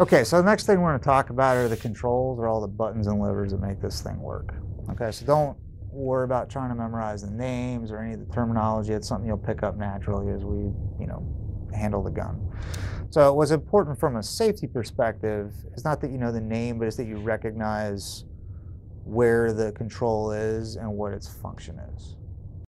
Okay, so the next thing we're going to talk about are the controls, or all the buttons and levers that make this thing work. Okay, so don't worry about trying to memorize the names or any of the terminology. It's something you'll pick up naturally as we, you know, handle the gun. So what's important from a safety perspective is not that you know the name, but it's that you recognize where the control is and what its function is.